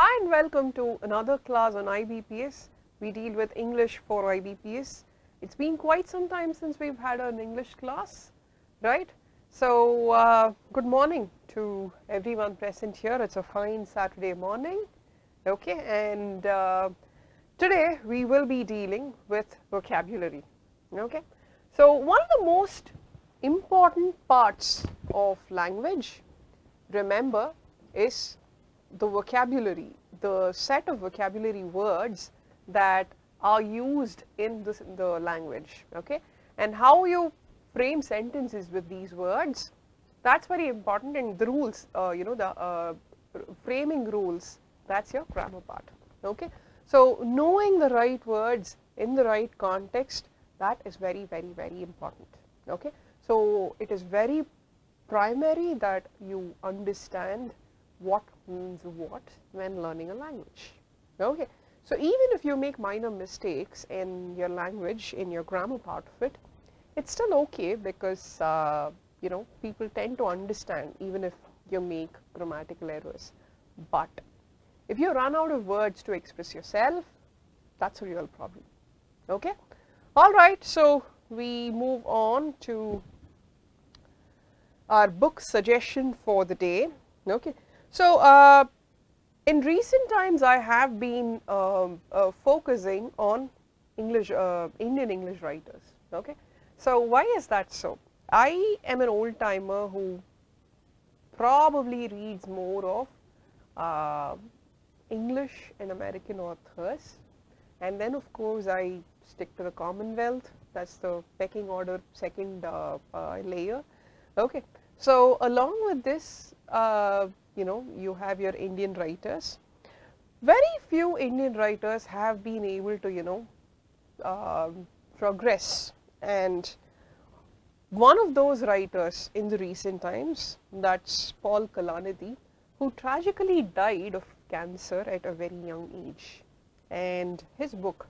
Hi and welcome to another class on IBPS. We deal with English for IBPS. It's been quite some time since we've had an English class, right? So, uh, good morning to everyone present here. It's a fine Saturday morning, okay? And uh, today we will be dealing with vocabulary, okay? So, one of the most important parts of language, remember, is the vocabulary, the set of vocabulary words that are used in this, the language, okay? And how you frame sentences with these words, that's very important and the rules, uh, you know, the uh, framing rules, that's your grammar part, okay? So, knowing the right words in the right context, that is very, very, very important, okay? So, it is very primary that you understand what means what when learning a language. Okay. So, even if you make minor mistakes in your language, in your grammar part of it, it's still okay because uh, you know people tend to understand even if you make grammatical errors. But if you run out of words to express yourself, that's a real problem. Okay. All right. So, we move on to our book suggestion for the day. Okay. So, uh, in recent times I have been um, uh, focusing on English, uh, Indian English writers. Okay. So, why is that so? I am an old timer who probably reads more of uh, English and American authors and then of course I stick to the Commonwealth that is the pecking order second uh, layer. Okay. So, along with this uh, you know you have your Indian writers. Very few Indian writers have been able to you know uh, progress. And one of those writers in the recent times that's Paul Kalanithi who tragically died of cancer at a very young age. And his book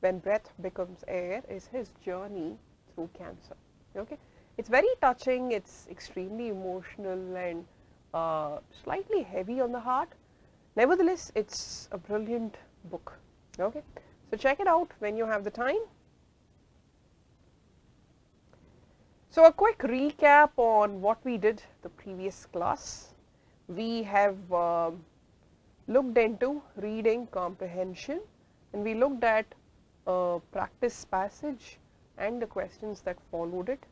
when breath becomes air is his journey through cancer. Okay? It's very touching it's extremely emotional and uh, slightly heavy on the heart. Nevertheless, it's a brilliant book. Okay, so check it out when you have the time. So a quick recap on what we did the previous class. We have uh, looked into reading comprehension and we looked at a practice passage and the questions that followed it.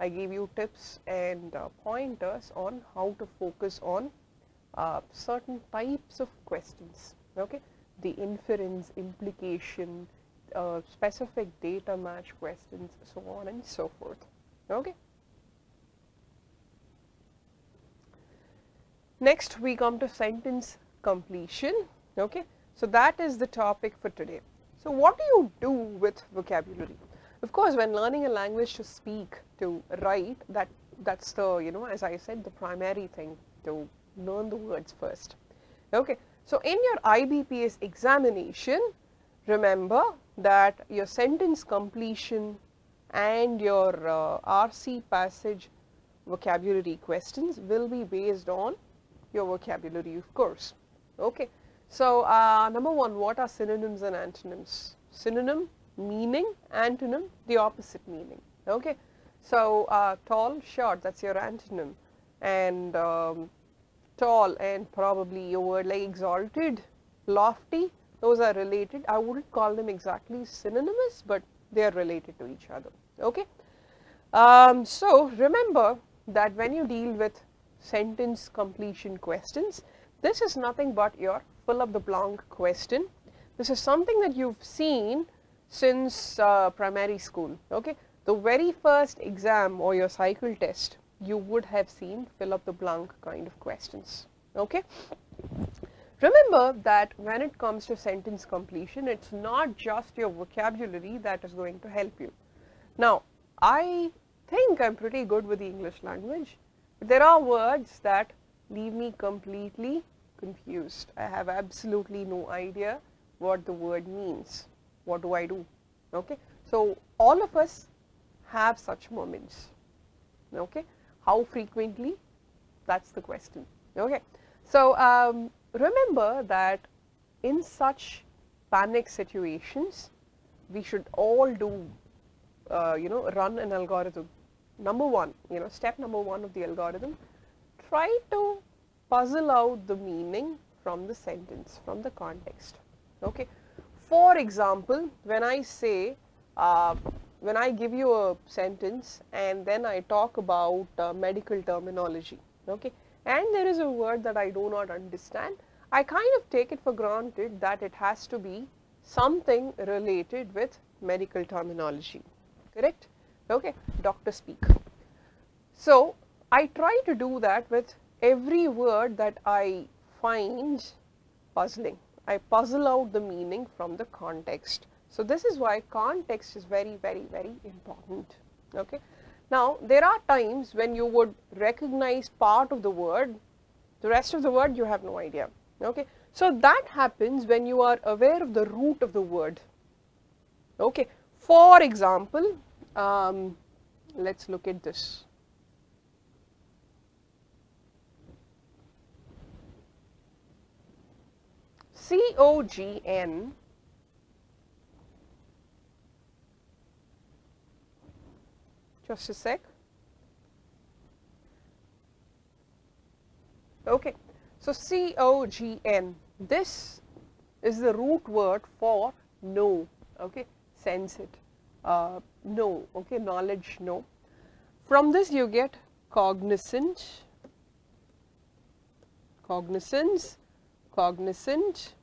I gave you tips and uh, pointers on how to focus on uh, certain types of questions, okay. The inference, implication, uh, specific data match questions, so on and so forth, okay. Next we come to sentence completion, okay. So that is the topic for today. So what do you do with vocabulary? Of course, when learning a language to speak, to write, that that's the, you know, as I said, the primary thing to learn the words first. Okay. So, in your IBPS examination, remember that your sentence completion and your uh, RC passage vocabulary questions will be based on your vocabulary of course. Okay. So, uh, number one, what are synonyms and antonyms? Synonym meaning, antonym, the opposite meaning. Okay. So, uh, tall, short, that is your antonym and um, tall and probably a word like exalted, lofty, those are related. I wouldn't call them exactly synonymous, but they are related to each other. Okay. Um, so, remember that when you deal with sentence completion questions, this is nothing but your fill up the blank question. This is something that you have seen since uh, primary school. Okay, the very first exam or your cycle test, you would have seen fill up the blank kind of questions. Okay. Remember that when it comes to sentence completion, it's not just your vocabulary that is going to help you. Now, I think I'm pretty good with the English language, but there are words that leave me completely confused. I have absolutely no idea what the word means what do I do? Okay. So, all of us have such moments. Okay. How frequently? That is the question. Okay. So, um, remember that in such panic situations, we should all do, uh, you know, run an algorithm. Number one, you know, step number one of the algorithm, try to puzzle out the meaning from the sentence, from the context. Okay. For example, when I say, uh, when I give you a sentence and then I talk about uh, medical terminology, okay, and there is a word that I do not understand, I kind of take it for granted that it has to be something related with medical terminology, correct? Okay, doctor speak. So, I try to do that with every word that I find puzzling. I puzzle out the meaning from the context. So, this is why context is very, very, very important. Okay. Now, there are times when you would recognize part of the word, the rest of the word you have no idea. Okay. So, that happens when you are aware of the root of the word. Okay. For example, um, let us look at this. C-O-G-N just a sec. Okay. So, C-O-G-N, this is the root word for know, okay, sense it, uh, know, okay, knowledge, know. From this you get cognizant, cognizance, cognizant,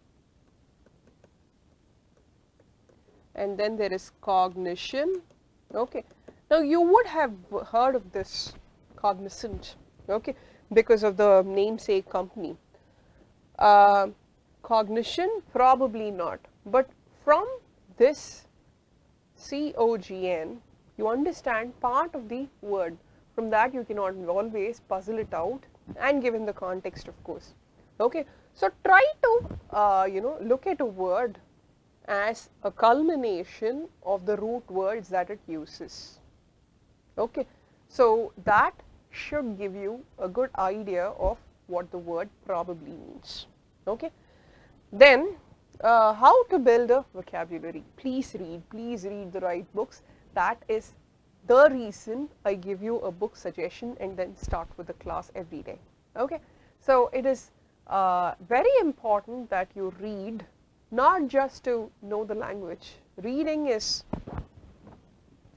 and then there is cognition. Okay. Now, you would have heard of this cognizant okay, because of the namesake company. Uh, cognition probably not, but from this COGN you understand part of the word. From that you can always puzzle it out and given the context of course. Okay. So, try to uh, you know look at a word as a culmination of the root words that it uses. Okay. So, that should give you a good idea of what the word probably means. Okay. Then, uh, how to build a vocabulary? Please read, please read the right books. That is the reason I give you a book suggestion and then start with the class every day. Okay. So, it is uh, very important that you read not just to know the language. Reading is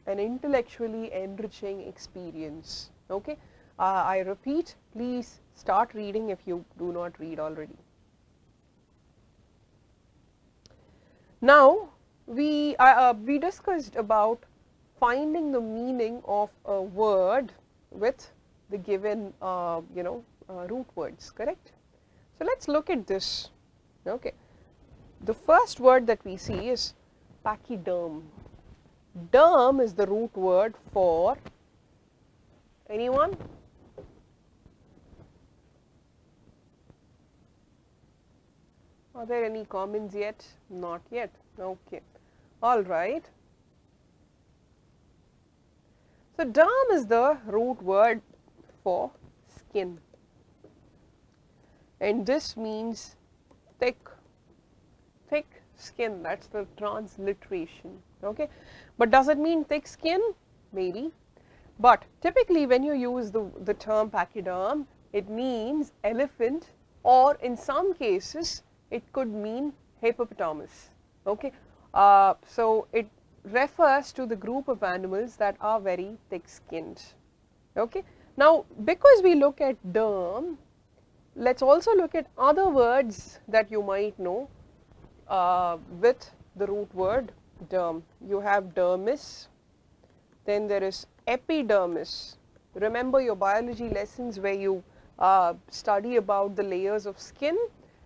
an intellectually enriching experience. Okay. Uh, I repeat, please start reading if you do not read already. Now, we, uh, uh, we discussed about finding the meaning of a word with the given, uh, you know, uh, root words, correct? So, let us look at this. Okay. The first word that we see is pachyderm. Derm is the root word for anyone? Are there any comments yet? Not yet. Okay. All right. So, derm is the root word for skin and this means thick, thick skin that is the transliteration. Okay. But does it mean thick skin? Maybe. But typically when you use the, the term pachyderm, it means elephant or in some cases it could mean hippopotamus. Okay. Uh, so, it refers to the group of animals that are very thick skinned. Okay. Now, because we look at derm, let us also look at other words that you might know uh, with the root word derm. You have dermis, then there is epidermis. Remember your biology lessons where you uh, study about the layers of skin,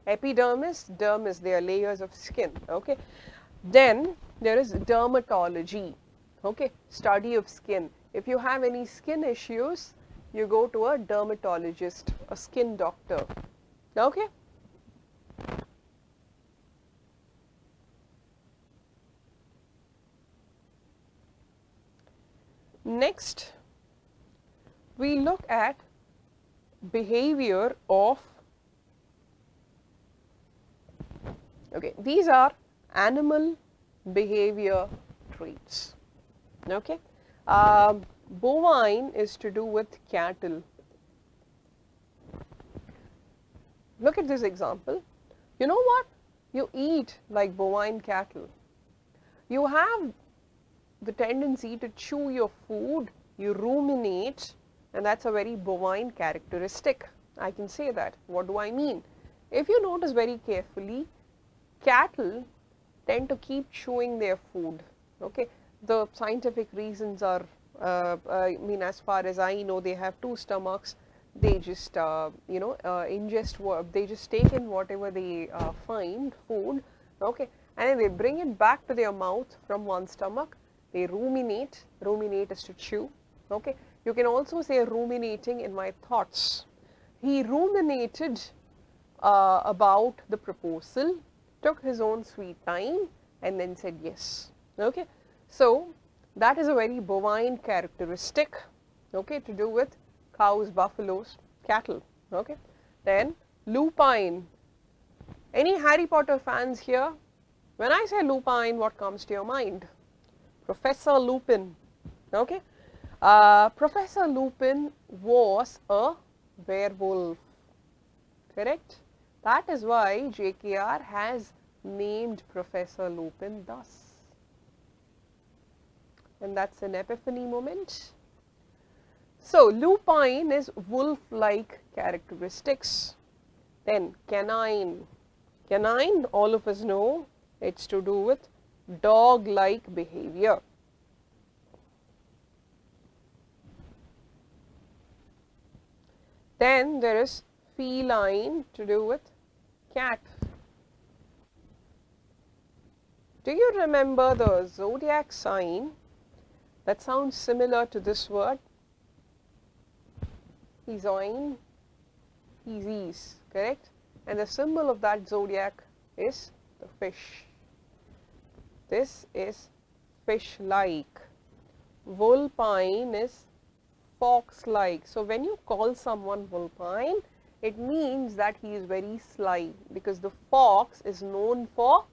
epidermis, dermis, they are layers of skin, okay. Then there is dermatology, okay, study of skin. If you have any skin issues, you go to a dermatologist, a skin doctor, okay. Next, we look at behavior of Okay, these are animal behavior traits. Okay, um, bovine is to do with cattle. Look at this example. You know what? You eat like bovine cattle. You have the tendency to chew your food, you ruminate and that's a very bovine characteristic. I can say that. What do I mean? If you notice very carefully, cattle tend to keep chewing their food. Okay, the scientific reasons are, uh, I mean, as far as I know, they have two stomachs. They just, uh, you know, uh, ingest, they just take in whatever they uh, find, food, okay, and then they bring it back to their mouth from one stomach. They ruminate, ruminate is to chew, okay. You can also say ruminating in my thoughts. He ruminated uh, about the proposal, took his own sweet time and then said yes, okay. So, that is a very bovine characteristic, okay, to do with cows, buffaloes, cattle, okay. Then lupine. Any Harry Potter fans here? When I say lupine, what comes to your mind? Professor Lupin, okay. Uh, Professor Lupin was a werewolf, correct? That is why JKR has named Professor Lupin thus and that's an epiphany moment. So, lupine is wolf-like characteristics. Then canine. Canine, all of us know, it's to do with dog-like behavior. Then there is feline to do with cat. Do you remember the zodiac sign that sounds similar to this word. Pisces, Pisces, correct? And the symbol of that zodiac is the fish. This is fish-like. Vulpine is fox-like. So, when you call someone vulpine, it means that he is very sly because the fox is known for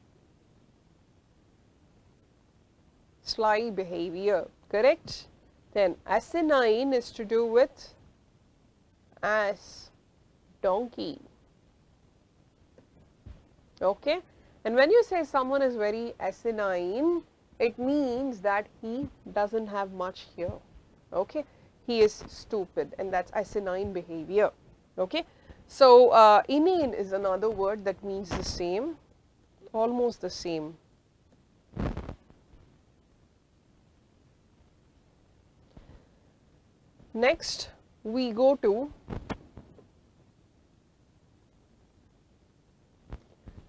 sly behavior correct. Then asinine is to do with ass, donkey. Okay. And when you say someone is very asinine, it means that he doesn't have much here. Okay. He is stupid and that's asinine behavior. Okay. So, uh, inane is another word that means the same, almost the same. Next, we go to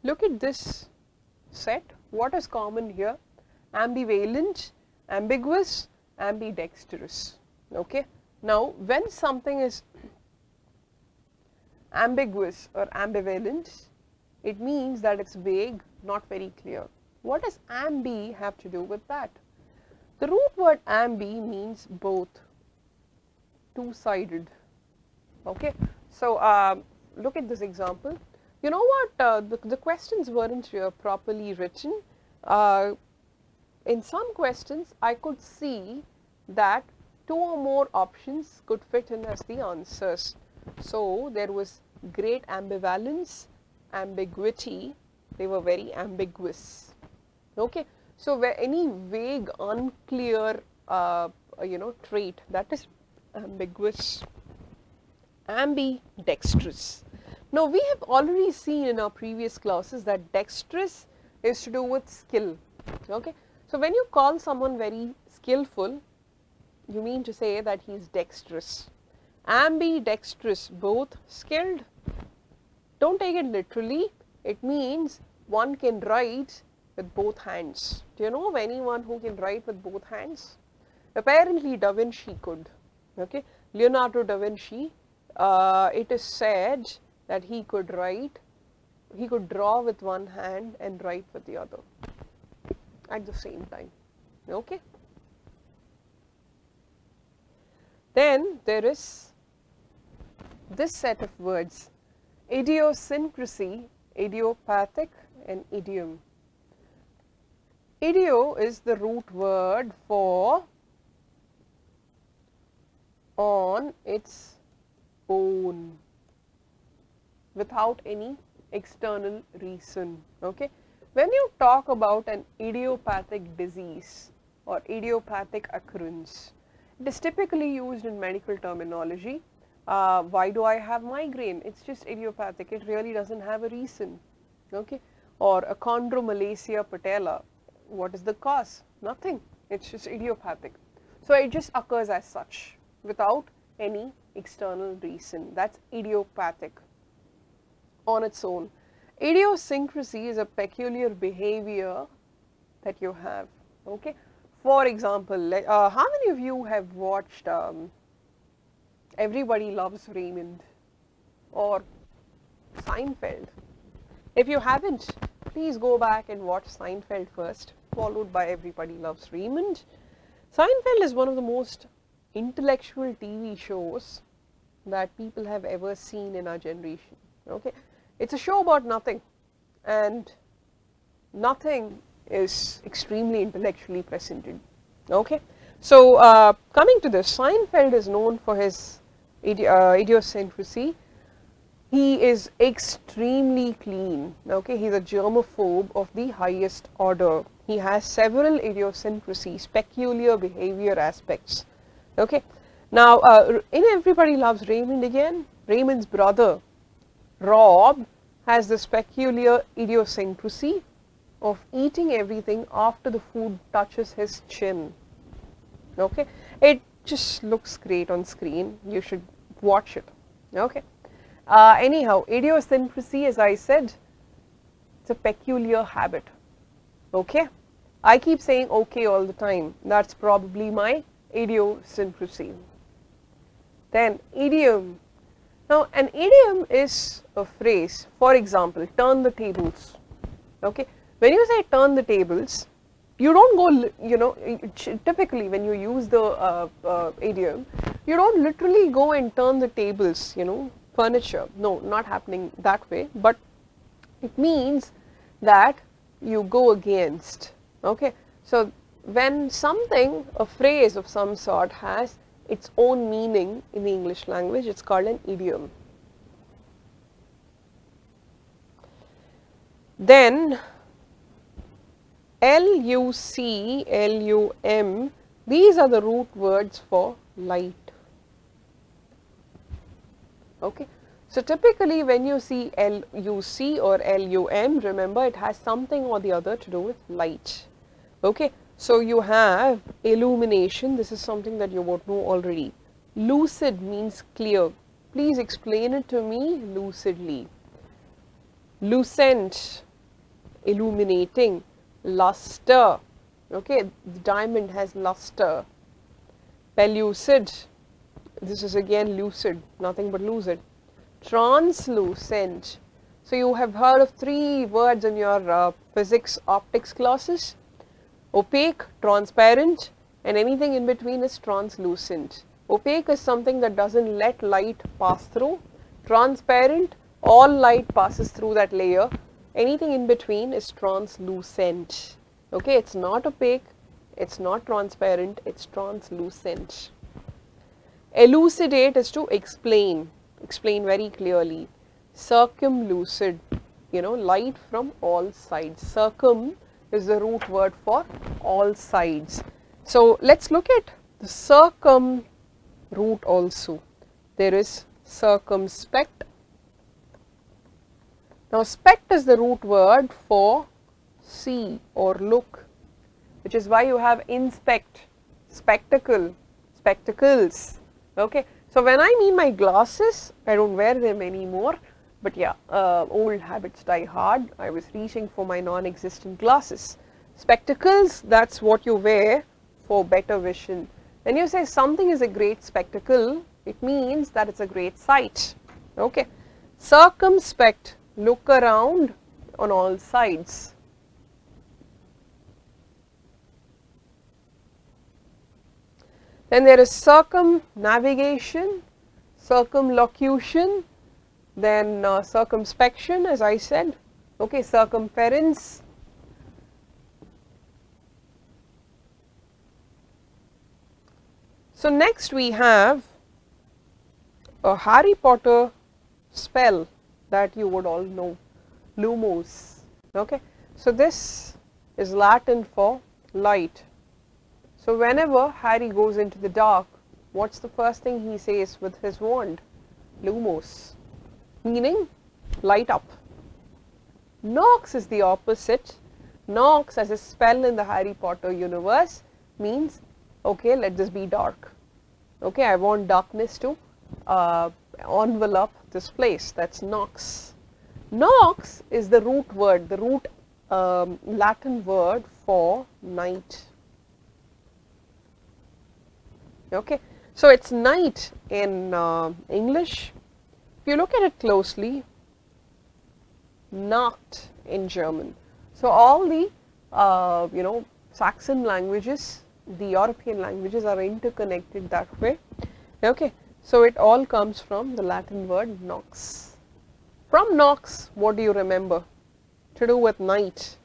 look at this set. What is common here? Ambivalent, ambiguous, ambidextrous. Okay. Now, when something is ambiguous or ambivalent, it means that it's vague, not very clear. What does ambi have to do with that? The root word ambi means both two-sided. Okay. So, uh, look at this example. You know what, uh, the, the questions weren't uh, properly written. Uh, in some questions, I could see that two or more options could fit in as the answers. So, there was great ambivalence, ambiguity, they were very ambiguous. Okay. So, where any vague, unclear, uh, you know, trait that is ambiguous, ambidextrous. Now, we have already seen in our previous classes that dexterous is to do with skill. Okay. So, when you call someone very skillful, you mean to say that he is dexterous. Ambidextrous, both skilled. Don't take it literally. It means one can write with both hands. Do you know of anyone who can write with both hands? Apparently, Da Vinci could. Okay. Leonardo da Vinci, uh, it is said that he could write, he could draw with one hand and write with the other at the same time. Okay. Then there is this set of words idiosyncrasy, idiopathic, and idiom? Idio is the root word for on its own without any external reason. Okay. When you talk about an idiopathic disease or idiopathic occurrence, it is typically used in medical terminology. Uh, why do I have migraine? It's just idiopathic. It really doesn't have a reason. Okay. Or achondroplasia patella. What is the cause? Nothing. It's just idiopathic. So it just occurs as such without any external reason. That's idiopathic on its own. Idiosyncrasy is a peculiar behavior that you have. Okay. For example, uh, how many of you have watched um, Everybody Loves Raymond or Seinfeld? If you haven't, please go back and watch Seinfeld first, followed by Everybody Loves Raymond. Seinfeld is one of the most intellectual TV shows that people have ever seen in our generation. Okay, it's a show about nothing and nothing is extremely intellectually presented. Okay. So, uh, coming to this, Seinfeld is known for his idi uh, idiosyncrasy. He is extremely clean. Okay. he's a germaphobe of the highest order. He has several idiosyncrasies, peculiar behavior aspects. Okay. Now, uh, in Everybody Loves Raymond again, Raymond's brother Rob has this peculiar idiosyncrasy of eating everything after the food touches his chin. Okay, it just looks great on screen. You should watch it. Okay. Uh, anyhow, idiosyncrasy, as I said, it's a peculiar habit. Okay. I keep saying okay all the time. That's probably my idiosyncrasy. Then idiom now, an idiom is a phrase, for example, turn the tables. Okay. When you say turn the tables, you don't go, you know, typically when you use the uh, uh, idiom, you don't literally go and turn the tables, you know, furniture. No, not happening that way, but it means that you go against. Okay. So, when something, a phrase of some sort has its own meaning in the English language, it's called an idiom. Then L-U-C, L-U-M, these are the root words for light. Okay. So, typically when you see L-U-C or L-U-M, remember it has something or the other to do with light. Okay. So, you have illumination, this is something that you would know already. Lucid means clear. Please explain it to me lucidly. Lucent, illuminating. Luster, okay, the diamond has luster. Pellucid, this is again lucid, nothing but lucid. Translucent, so you have heard of three words in your uh, physics optics classes Opaque, transparent and anything in between is translucent. Opaque is something that doesn't let light pass through. Transparent, all light passes through that layer. Anything in between is translucent. Okay, it's not opaque, it's not transparent, it's translucent. Elucidate is to explain, explain very clearly. Circumlucid, you know, light from all sides. Circum is the root word for all sides. So, let us look at the circum root also. There is circumspect. Now, spect is the root word for see or look, which is why you have inspect, spectacle, spectacles. Okay. So, when I mean my glasses, I do not wear them anymore but yeah, uh, old habits die hard. I was reaching for my non-existent glasses. Spectacles, that's what you wear for better vision. When you say something is a great spectacle, it means that it's a great sight. Okay. Circumspect, look around on all sides. Then there is circumnavigation, circumlocution, then uh, circumspection as I said, Okay, circumference. So next we have a Harry Potter spell that you would all know, lumos. Okay. So this is Latin for light. So whenever Harry goes into the dark, what's the first thing he says with his wand? Lumos, meaning light up. Nox is the opposite. Nox as a spell in the Harry Potter universe means, okay, let this be dark. Okay, I want darkness to uh, envelope this place, that's Nox. Nox is the root word, the root um, Latin word for night. Okay, so it's night in uh, English. If you look at it closely, Nacht in German. So all the uh, you know Saxon languages, the European languages are interconnected that way. Okay, so it all comes from the Latin word nox. From nox, what do you remember? To do with night.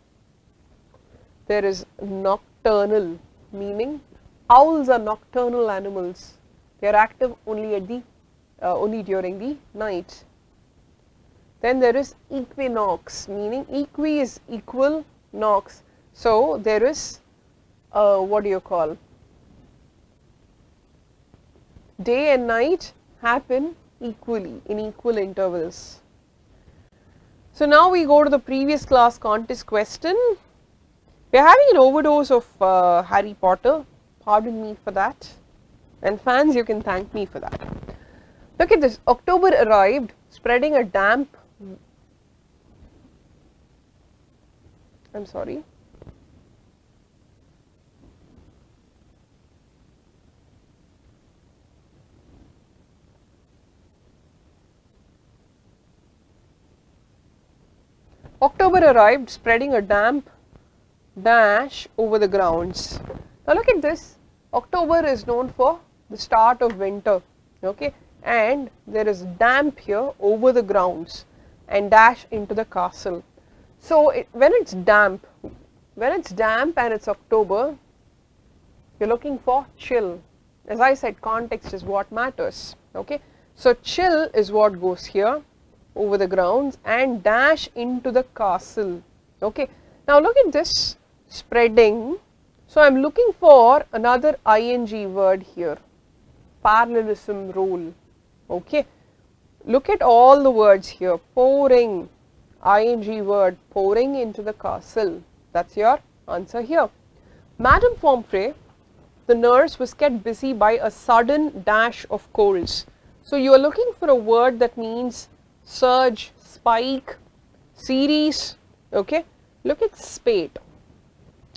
There is nocturnal, meaning owls are nocturnal animals. They are active only at the only during the night. Then there is equinox, meaning equi is equal, nox. So there is uh, what do you call day and night happen equally in equal intervals. So now we go to the previous class contest question. We are having an overdose of uh, Harry Potter, pardon me for that and fans you can thank me for that. Look at this, October arrived spreading a damp, I am sorry, October arrived spreading a damp dash over the grounds. Now look at this, October is known for the start of winter, okay, and there is damp here over the grounds and dash into the castle. So it, when it's damp, when it's damp and it's October, you're looking for chill. As I said, context is what matters, okay. So chill is what goes here over the grounds and dash into the castle. Okay. Now look at this spreading. So I am looking for another ing word here, parallelism rule. Okay. Look at all the words here, pouring, ing word, pouring into the castle. That's your answer here. Madame Pomfrey, the nurse was kept busy by a sudden dash of colds. So you are looking for a word that means surge, spike, series, okay. Look at spate.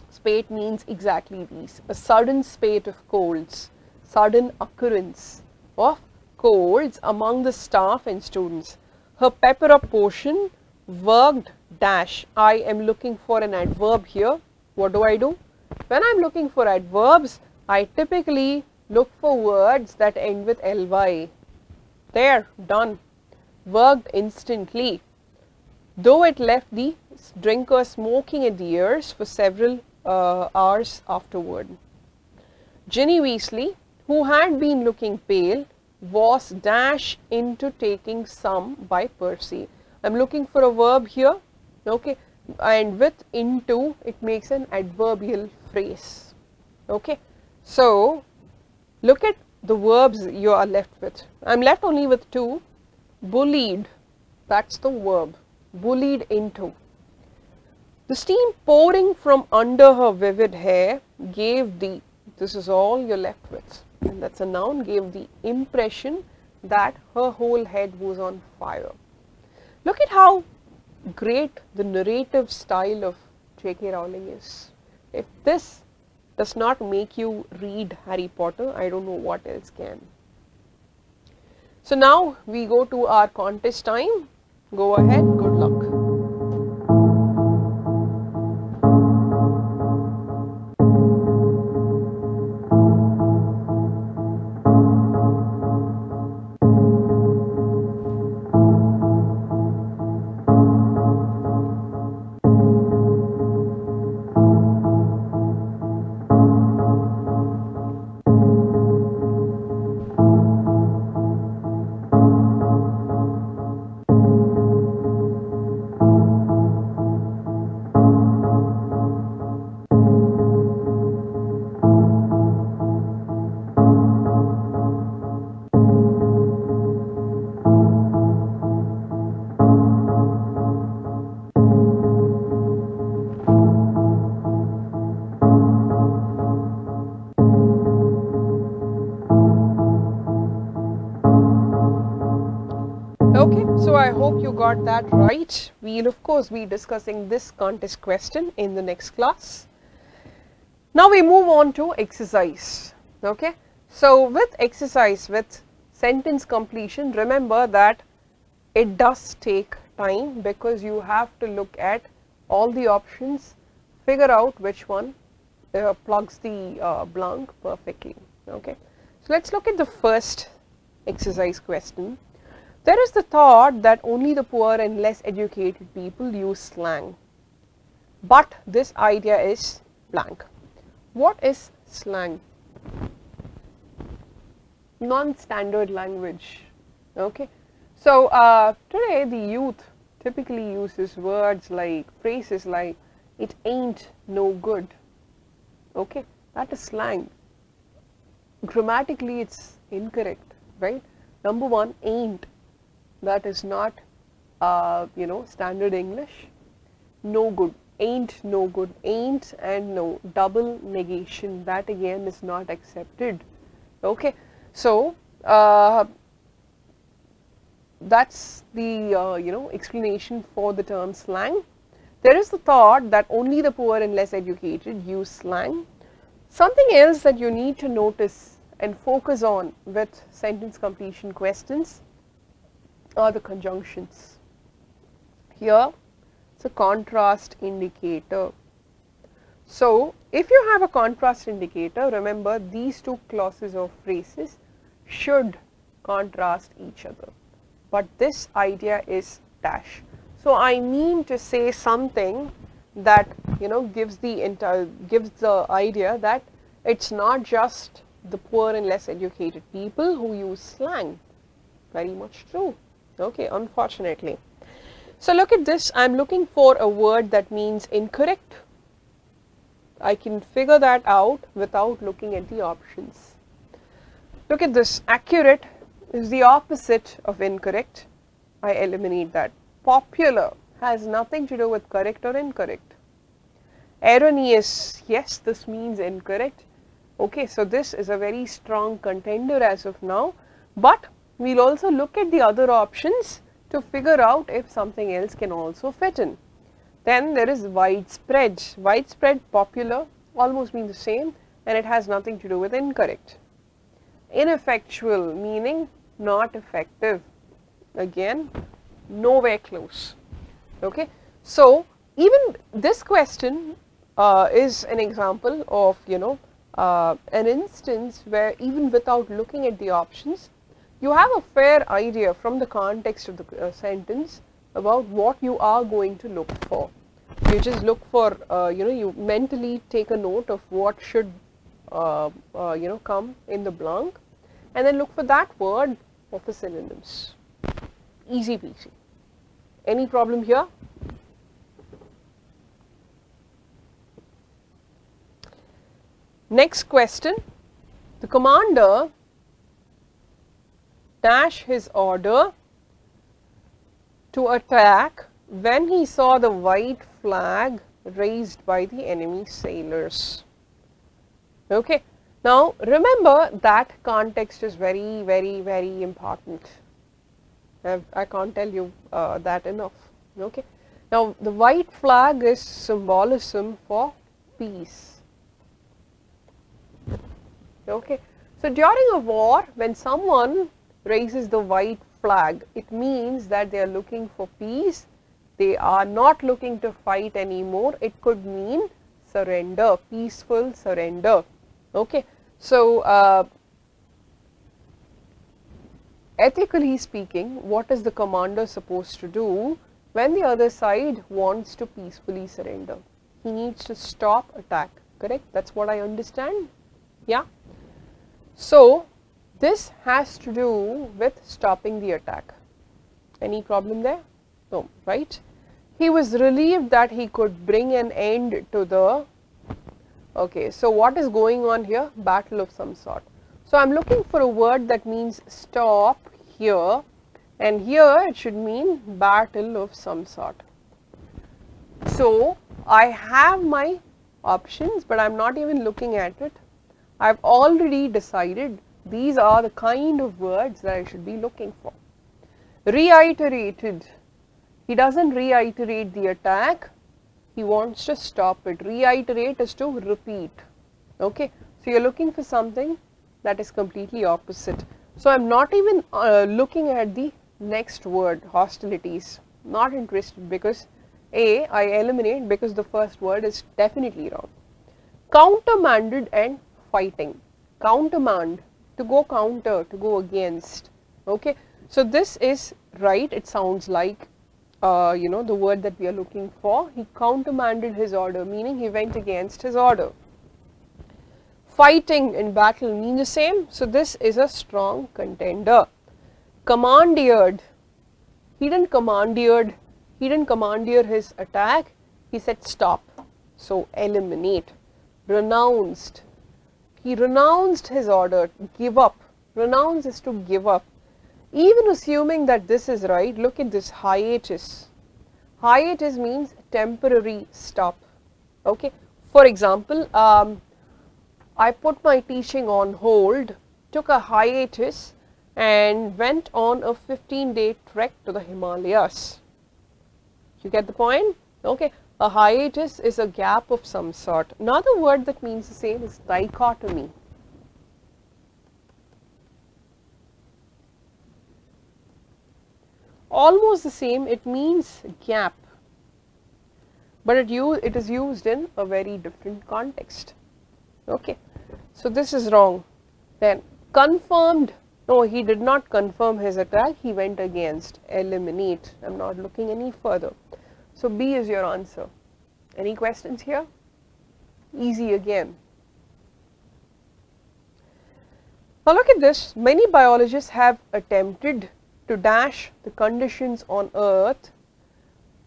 Spate means exactly these, a sudden spate of colds, sudden occurrence of colds among the staff and students. Her pepper up potion worked dash. I am looking for an adverb here. What do I do? When I am looking for adverbs, I typically look for words that end with ly. There, done worked instantly, though it left the drinker smoking at the ears for several uh, hours afterward. Ginny Weasley, who had been looking pale, was dash into taking some by Percy. I am looking for a verb here, okay, and with into it makes an adverbial phrase, okay. So, look at the verbs you are left with. I am left only with two, bullied, that's the verb, bullied into. The steam pouring from under her vivid hair gave the, this is all you're left with, and that's a noun, gave the impression that her whole head was on fire. Look at how great the narrative style of J.K. Rowling is. If this does not make you read Harry Potter, I don't know what else can. So now we go to our contest time. Go ahead, good got that right. We'll of course be discussing this contest question in the next class. Now we move on to exercise. Okay, so with exercise with sentence completion, remember that it does take time because you have to look at all the options, figure out which one uh, plugs the uh, blank perfectly. Okay, so let's look at the first exercise question. There is the thought that only the poor and less educated people use slang, but this idea is blank. What is slang? Non-standard language. Okay. So, uh, today the youth typically uses words like phrases like it ain't no good. Okay. That is slang. Grammatically it's incorrect, right? Number one, ain't that is not uh, you know standard English. No good, ain't no good, ain't and no, double negation that again is not accepted. Okay, so uh, that's the uh, you know explanation for the term slang. There is the thought that only the poor and less educated use slang. Something else that you need to notice and focus on with sentence completion questions are the conjunctions. Here it's a contrast indicator. So, if you have a contrast indicator, remember these two clauses of phrases should contrast each other, but this idea is dash. So, I mean to say something that you know gives the entire gives the idea that it's not just the poor and less educated people who use slang, very much true okay unfortunately. So look at this I am looking for a word that means incorrect. I can figure that out without looking at the options. Look at this accurate is the opposite of incorrect. I eliminate that. Popular has nothing to do with correct or incorrect. Erroneous, yes this means incorrect. Okay, so this is a very strong contender as of now, but we will also look at the other options to figure out if something else can also fit in. Then there is widespread, widespread popular almost mean the same and it has nothing to do with incorrect. Ineffectual meaning not effective, again nowhere close. Okay. So, even this question uh, is an example of you know uh, an instance where even without looking at the options you have a fair idea from the context of the uh, sentence about what you are going to look for. You just look for, uh, you know, you mentally take a note of what should, uh, uh you know, come in the blank and then look for that word of the synonyms. Easy peasy. Any problem here? Next question. The commander dash his order to attack when he saw the white flag raised by the enemy sailors. Okay. Now, remember that context is very, very, very important. I've, I can't tell you uh, that enough. Okay. Now, the white flag is symbolism for peace. Okay. So, during a war, when someone raises the white flag, it means that they are looking for peace. They are not looking to fight anymore. It could mean surrender, peaceful surrender. Okay. So, uh, ethically speaking, what is the commander supposed to do when the other side wants to peacefully surrender? He needs to stop attack, correct? That is what I understand. Yeah. So, this has to do with stopping the attack. Any problem there? No, right? He was relieved that he could bring an end to the, okay, so what is going on here? Battle of some sort. So, I am looking for a word that means stop here and here it should mean battle of some sort. So, I have my options, but I am not even looking at it. I have already decided these are the kind of words that I should be looking for. reiterated. He doesn't reiterate the attack, he wants to stop it. Reiterate is to repeat. Okay. So, you are looking for something that is completely opposite. So, I am not even uh, looking at the next word hostilities, not interested because A I eliminate because the first word is definitely wrong. Countermanded and fighting. Countermand to go counter, to go against. Okay. So, this is right, it sounds like uh, you know the word that we are looking for. He countermanded his order meaning he went against his order. Fighting in battle mean the same. So, this is a strong contender. Commandeered, he didn't commandeered, he didn't commandeer his attack, he said stop. So, eliminate. Renounced, he renounced his order, give up. Renounce is to give up. Even assuming that this is right, look at this hiatus. Hiatus means temporary stop. Okay. For example, um, I put my teaching on hold, took a hiatus and went on a 15 day trek to the Himalayas. You get the point? Okay. A hiatus is a gap of some sort. Another word that means the same is dichotomy. almost the same, it means gap, but it, it is used in a very different context. Okay. So, this is wrong. Then confirmed, no he did not confirm his attack, he went against, eliminate, I am not looking any further. So, B is your answer. Any questions here? Easy again. Now look at this, many biologists have attempted to dash the conditions on earth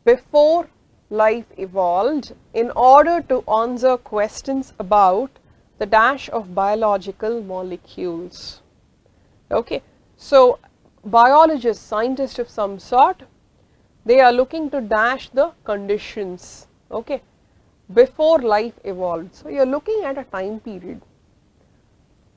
before life evolved in order to answer questions about the dash of biological molecules. Okay. So, biologists, scientists of some sort, they are looking to dash the conditions okay, before life evolved. So, you are looking at a time period.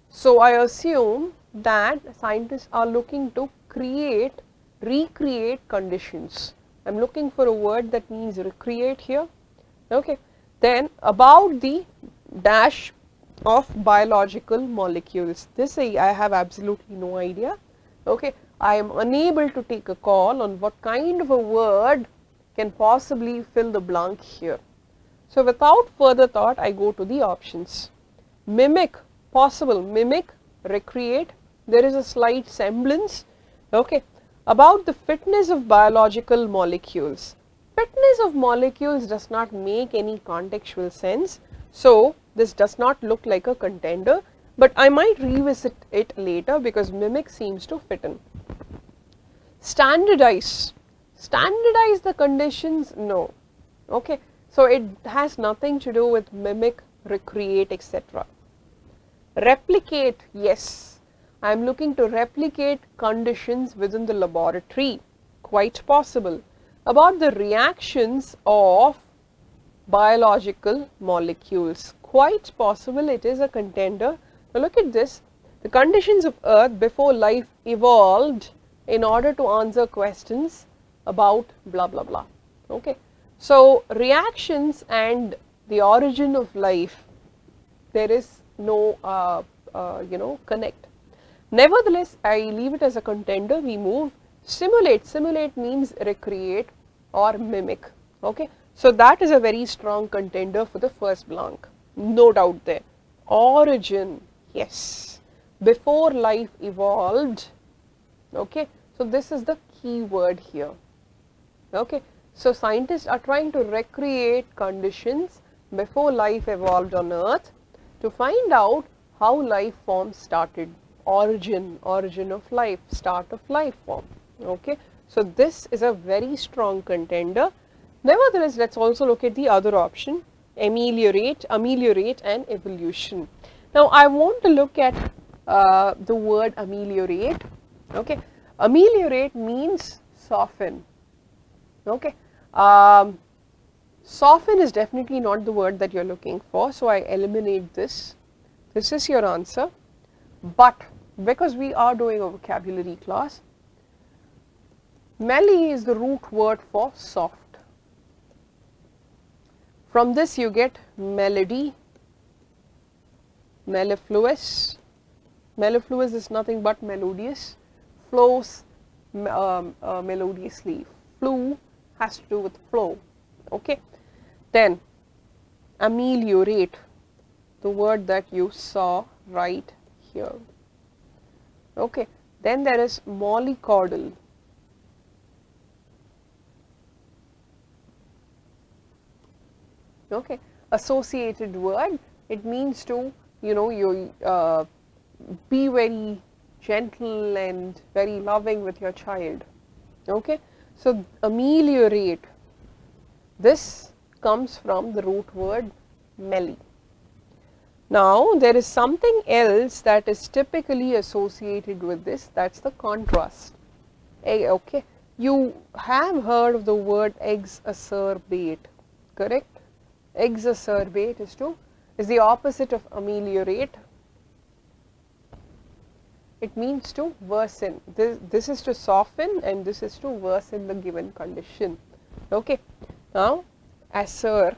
So, I assume that scientists are looking to create, recreate conditions. I am looking for a word that means recreate here. Okay. Then about the dash of biological molecules. This I, I have absolutely no idea. Okay. I am unable to take a call on what kind of a word can possibly fill the blank here. So, without further thought I go to the options. Mimic, possible, mimic, recreate, there is a slight semblance okay, about the fitness of biological molecules. Fitness of molecules does not make any contextual sense. So, this does not look like a contender, but I might revisit it later because mimic seems to fit in. Standardize, standardize the conditions, no, okay. So, it has nothing to do with mimic, recreate, etc. Replicate, yes, I am looking to replicate conditions within the laboratory, quite possible. About the reactions of biological molecules, quite possible it is a contender. Now look at this, the conditions of earth before life evolved in order to answer questions about blah blah blah, okay. So reactions and the origin of life, there is no uh, uh, you know connect. Nevertheless, I leave it as a contender, we move simulate, simulate means recreate or mimic, okay. So, that is a very strong contender for the first blank, no doubt there. Origin, yes, before life evolved, okay. So, this is the key word here, okay. So, scientists are trying to recreate conditions before life evolved on earth to find out how life forms started origin, origin of life, start of life form. Okay. So, this is a very strong contender. Nevertheless, let us also look at the other option ameliorate, ameliorate and evolution. Now, I want to look at uh, the word ameliorate. Okay. Ameliorate means soften. Okay. Um, soften is definitely not the word that you are looking for. So, I eliminate this. This is your answer. But because we are doing a vocabulary class, Melly is the root word for soft. From this you get melody, mellifluous. Mellifluous is nothing but melodious, flows um, uh, melodiously. Flu has to do with flow. Okay. Then ameliorate, the word that you saw right here. Okay. Then there is mollycoddle. okay associated word it means to you know you uh, be very gentle and very loving with your child. Okay? So ameliorate. This comes from the root word meli. now there is something else that is typically associated with this. That's the contrast. Eh, okay? You have heard of the word exacerbate correct? Exacerbate is to is the opposite of ameliorate. It means to worsen. This, this is to soften and this is to worsen the given condition. Okay. Now, acer,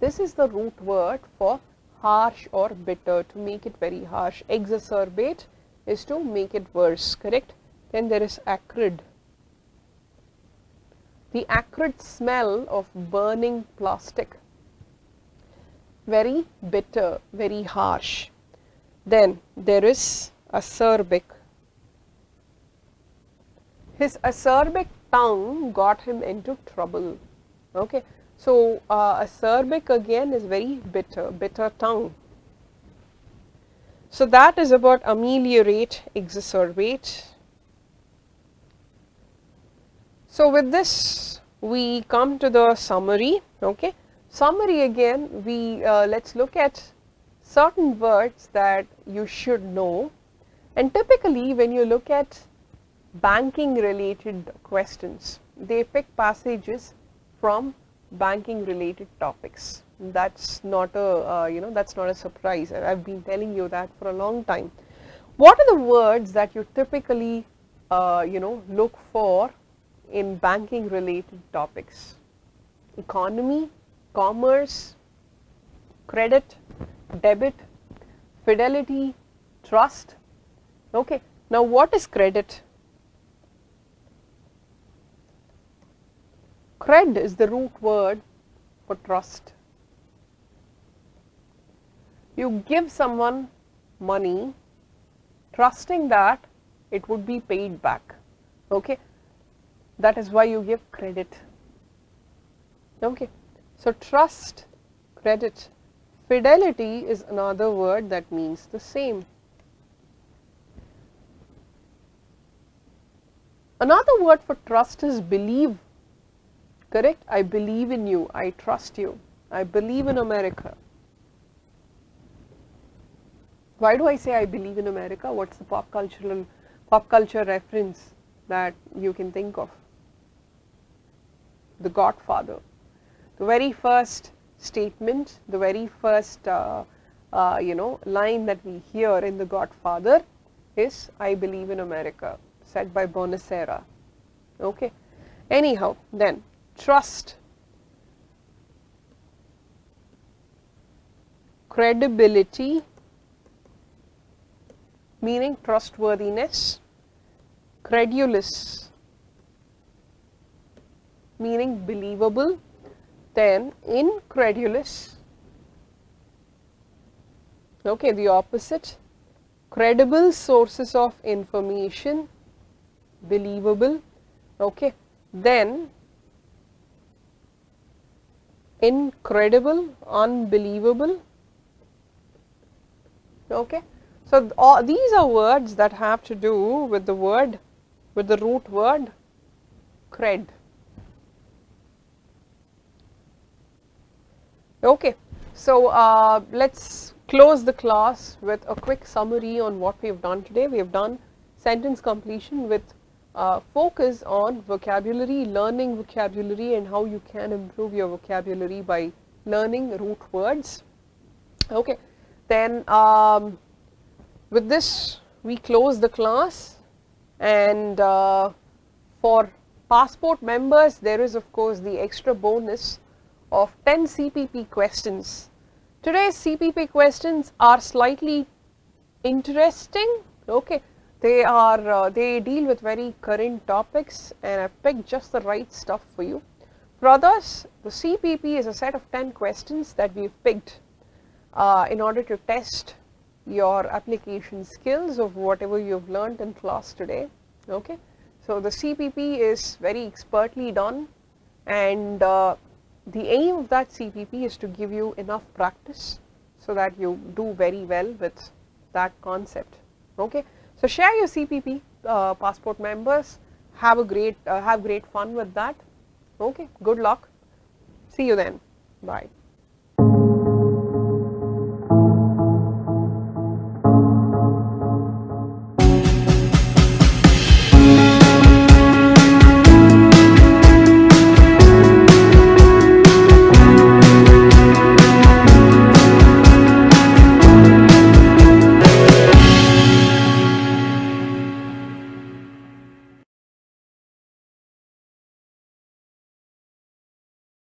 this is the root word for harsh or bitter to make it very harsh. Exacerbate is to make it worse, correct? Then there is acrid. The acrid smell of burning plastic very bitter, very harsh. Then there is acerbic. His acerbic tongue got him into trouble. Okay. So, uh, acerbic again is very bitter, bitter tongue. So, that is about ameliorate, exacerbate. So, with this we come to the summary. Okay summary again we uh, let's look at certain words that you should know and typically when you look at banking related questions they pick passages from banking related topics. That's not a uh, you know that's not a surprise. I've been telling you that for a long time. What are the words that you typically uh, you know look for in banking related topics? Economy commerce, credit, debit, fidelity, trust. Okay. Now, what is credit? Cred is the root word for trust. You give someone money trusting that it would be paid back. Okay. That is why you give credit. Okay. So, trust, credit, fidelity is another word that means the same. Another word for trust is believe, correct? I believe in you, I trust you, I believe in America. Why do I say I believe in America? What's the pop cultural, pop culture reference that you can think of? The Godfather the very first statement, the very first uh, uh, you know line that we hear in The Godfather is I believe in America said by Bonasera. Okay. Anyhow, then trust, credibility meaning trustworthiness, credulous meaning believable, then incredulous, okay, the opposite, credible sources of information, believable, okay, then incredible, unbelievable, okay. So, these are words that have to do with the word, with the root word cred. Okay. So, uh, let us close the class with a quick summary on what we have done today. We have done sentence completion with uh, focus on vocabulary, learning vocabulary and how you can improve your vocabulary by learning root words. Okay. Then um, with this we close the class and uh, for passport members, there is of course the extra bonus of 10 CPP questions. Today's CPP questions are slightly interesting, okay. They are, uh, they deal with very current topics and I've picked just the right stuff for you. For others, the CPP is a set of 10 questions that we've picked uh, in order to test your application skills of whatever you've learned in class today, okay. So, the CPP is very expertly done and uh, the aim of that CPP is to give you enough practice so that you do very well with that concept, okay. So, share your CPP uh, passport members, have a great, uh, have great fun with that, okay. Good luck. See you then. Bye.